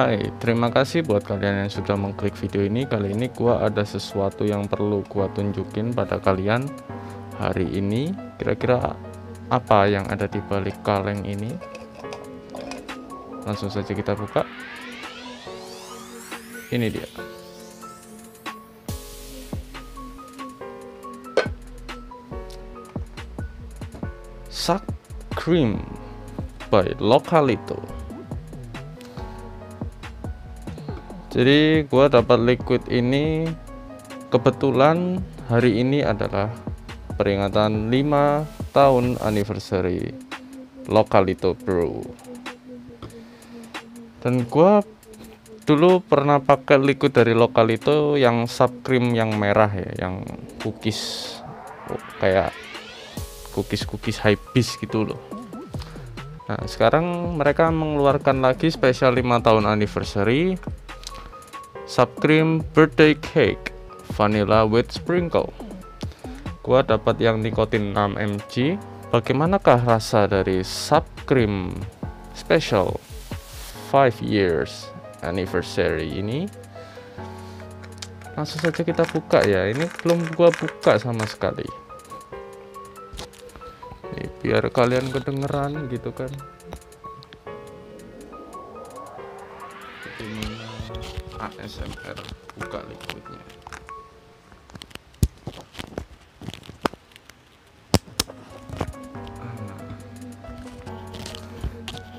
Hai, terima kasih buat kalian yang sudah mengklik video ini. Kali ini gua ada sesuatu yang perlu gua tunjukin pada kalian hari ini. Kira-kira apa yang ada di balik kaleng ini? Langsung saja kita buka. Ini dia. Sak Cream by Localito. Jadi gua dapat liquid ini kebetulan hari ini adalah peringatan 5 tahun anniversary Localito Brew. Dan gua dulu pernah pakai liquid dari Localito yang sub cream yang merah ya, yang cookies oh, kayak cookies-cookies bis gitu loh. Nah, sekarang mereka mengeluarkan lagi spesial 5 tahun anniversary Subcream birthday cake vanilla with sprinkle. Gua dapat yang nikotin 6 mg bagaimanakah rasa dari Subcream special 5 years anniversary ini? Langsung saja kita buka ya. Ini belum gua buka sama sekali. Ini biar kalian kedengeran gitu kan ASMR buka liquidnya. Ah.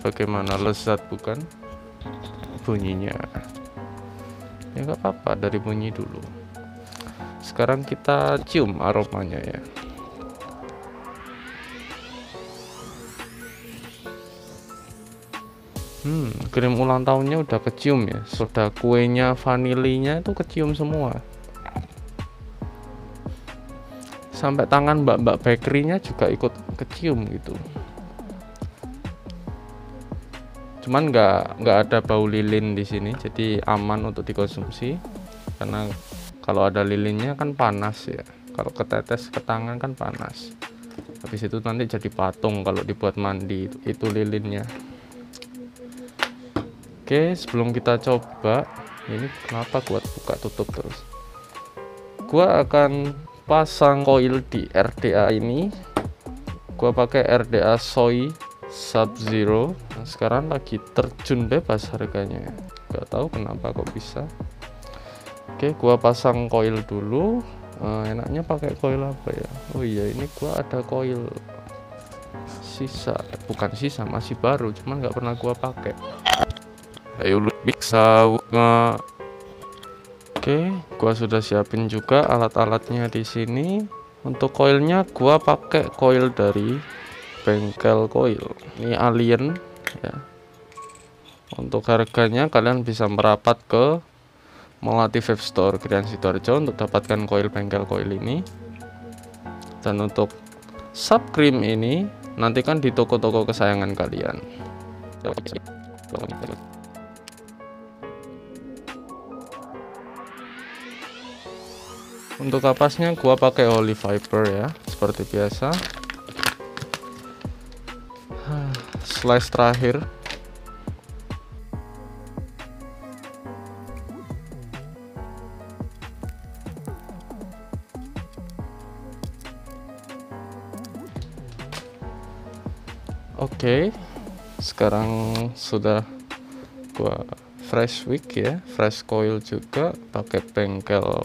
bagaimana lezat bukan? Bunyinya. Ya nggak apa-apa. Dari bunyi dulu. Sekarang kita cium aromanya ya Hmm, krim ulang tahunnya udah kecium ya. Sudah kuenya, vanilinya itu kecium semua. Sampai tangan mbak-mbak bakerynya juga ikut kecium gitu. Cuman nggak nggak ada bau lilin di sini, jadi aman untuk dikonsumsi. Karena kalau ada lilinnya kan panas ya. Kalau ketetes ke tangan kan panas. Habis itu nanti jadi patung kalau dibuat mandi itu, itu lilinnya. Oke, sebelum kita coba, ini kenapa gua buka tutup terus? Gua akan pasang coil di RDA ini. Gua pakai RDA Soy Sub Zero. Nah, sekarang lagi terjun bebas harganya. Gak tahu kenapa kok bisa. Oke, gua pasang coil dulu. Uh, enaknya pakai coil apa ya? Oh iya, ini gua ada coil sisa, bukan sisa masih baru, cuman nggak pernah gua pakai ayo lu bisa oke gua sudah siapin juga alat-alatnya di sini. Untuk koilnya gua pakai koil dari bengkel koil. Ini alien ya. Untuk harganya kalian bisa merapat ke Melati Vape Store Krian Sidoarjo untuk dapatkan koil bengkel koil ini. Dan untuk sub cream ini nantikan di toko-toko kesayangan kalian untuk kapasnya gua pakai Holy Viper ya seperti biasa slice terakhir Oke, okay. sekarang sudah gua fresh wick ya, fresh coil juga pakai bengkel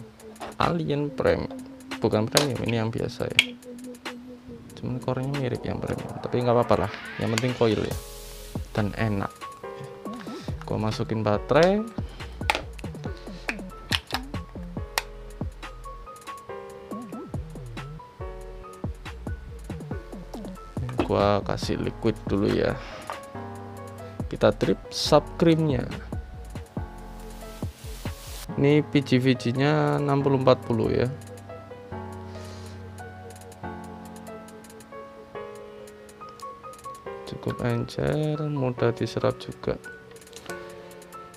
alien prime bukan premium ini yang biasa ya. Cuman korenya mirip yang premium tapi nggak apa-apa lah. Yang penting coil ya. Dan enak. Gua masukin baterai. Gua kasih liquid dulu ya. Kita trip sub creamnya ini PGVG nya 6040 ya. Cukup encer mudah diserap juga.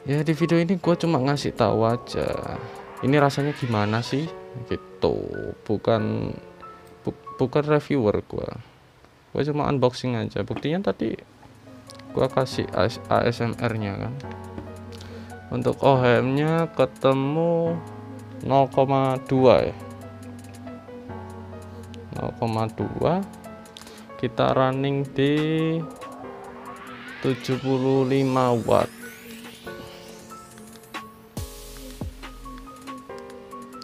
Ya di video ini gue cuma ngasih tahu aja ini rasanya gimana sih? Gitu. Bukan bu, bukan reviewer gue gue cuma unboxing aja. Buktinya tadi gue kasih ASMR nya kan untuk OHM nya ketemu 0,2 ya. 0,2 kita running di 75 watt.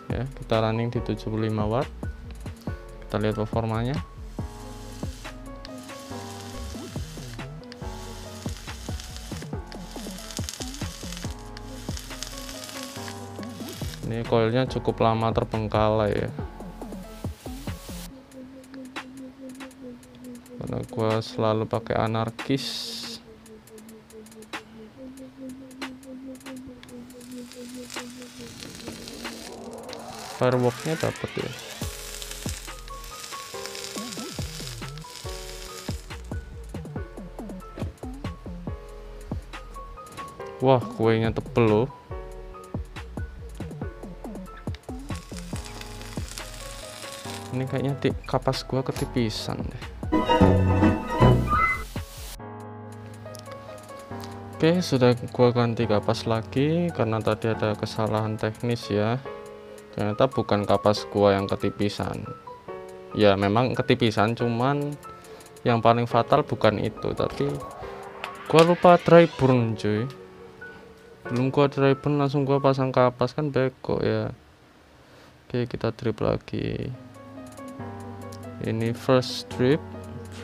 Ya kita running di 75 watt. Kita lihat performanya ini coilnya cukup lama terbengkalai ya. Karena gua selalu pakai anarkis. Fireworknya dapat ya. Wah kuenya tebel loh ini kayaknya di kapas gua ketipisan deh. Oke sudah gua ganti kapas lagi karena tadi ada kesalahan teknis ya. Ternyata bukan kapas gua yang ketipisan. Ya memang ketipisan cuman yang paling fatal bukan itu tapi gua lupa dry burn cuy. Belum gua dry burn langsung gua pasang kapas kan beko ya. Oke kita drip lagi ini first strip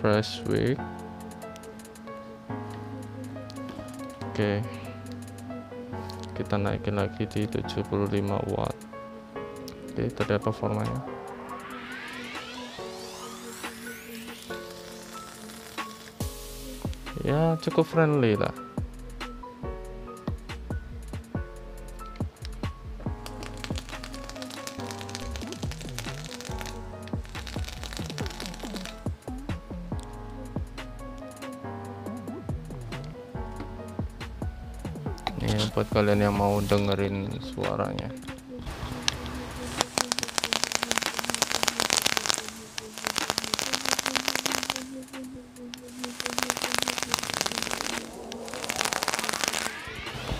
fresh week. Oke. Kita naikin lagi di 75 watt. Oke tadi apa performanya ya cukup friendly lah buat kalian yang mau dengerin suaranya.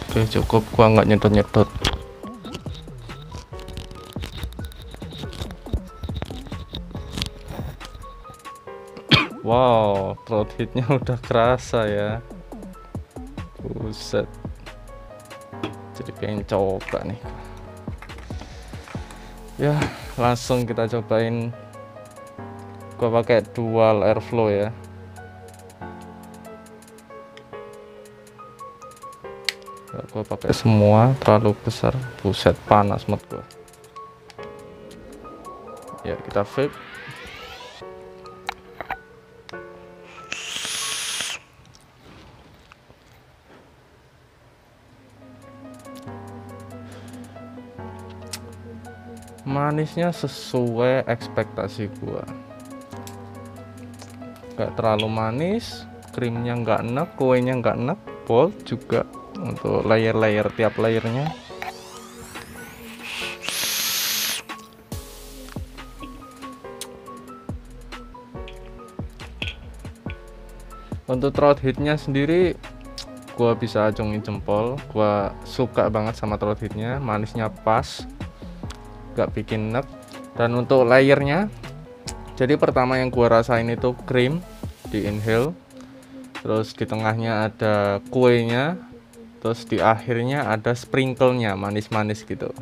Oke cukup. Gua nggak nyedot-nyedot. Wow throat hitnya udah kerasa ya. Buset jadi pengen coba nih. Ya langsung kita cobain. Gua pakai dual airflow ya. Ya, gua pakai semua terlalu besar. Buset panas mat gua. Ya kita vape manisnya sesuai ekspektasi gua. Nggak terlalu manis krimnya nggak enak kuenya nggak enak bold juga untuk layer-layer tiap layernya. Untuk throat hitnya sendiri gua bisa acungin jempol. Gua suka banget sama throat hitnya manisnya pas gak bikin enak dan untuk layernya jadi pertama yang gua rasain itu krim di inhale. Terus di tengahnya ada kuenya. Terus di akhirnya ada sprinklenya manis-manis gitu.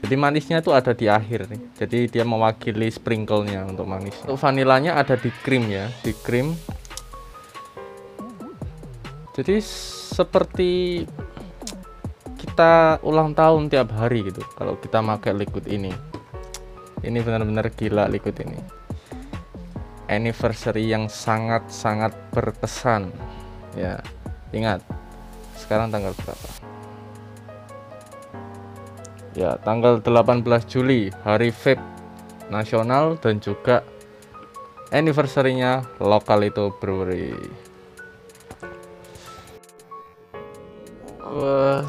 Jadi manisnya tuh ada di akhir nih. Jadi dia mewakili sprinklenya untuk manis. Untuk vanilanya ada di krim ya di krim jadi seperti kita ulang tahun tiap hari gitu kalau kita pakai liquid ini. Ini benar-benar gila liquid ini. Anniversary yang sangat-sangat berkesan. Ya ingat sekarang tanggal berapa? Ya tanggal 18 Juli hari vape nasional dan juga anniversary-nya lokal itu brewery. Wah,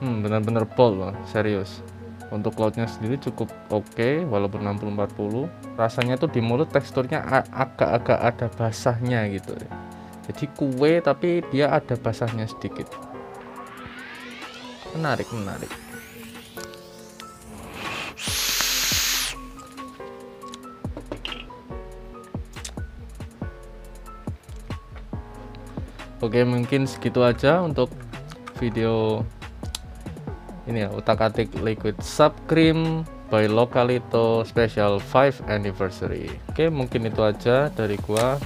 Hmm, benar-benar pol loh, serius. untuk cloudnya sendiri cukup oke okay, walaupun 60-40 rasanya tuh di mulut teksturnya agak-agak ada basahnya gitu. Jadi kue tapi dia ada basahnya sedikit. Menarik menarik Oke mungkin segitu aja untuk video ini ya utak atik liquid sub cream by Localito special 5 anniversary. Oke mungkin itu aja dari gua.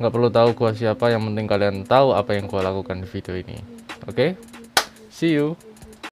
Nggak perlu tahu gua siapa yang penting kalian tahu apa yang gua lakukan di video ini. Oke see you